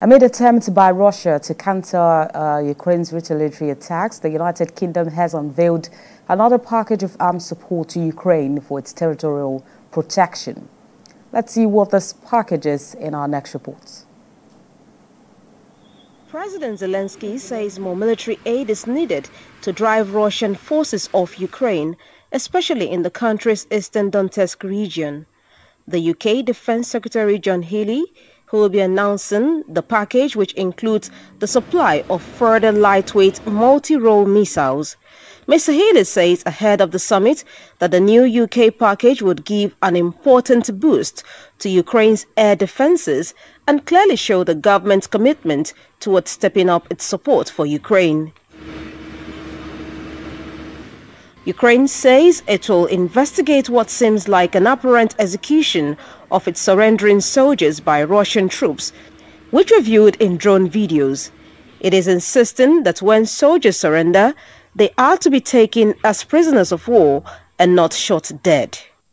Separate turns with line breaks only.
Amid attempts by Russia to counter uh, Ukraine's retaliatory attacks, the United Kingdom has unveiled another package of armed support to Ukraine for its territorial protection. Let's see what this package is in our next report.
President Zelensky says more military aid is needed to drive Russian forces off Ukraine, especially in the country's eastern Donetsk region. The UK Defense Secretary John Healey who will be announcing the package which includes the supply of further lightweight multi-role missiles. Mr. Healey says ahead of the summit that the new UK package would give an important boost to Ukraine's air defenses and clearly show the government's commitment towards stepping up its support for Ukraine. Ukraine says it will investigate what seems like an apparent execution of its surrendering soldiers by Russian troops, which were viewed in drone videos. It is insisting that when soldiers surrender, they are to be taken as prisoners of war and not shot dead.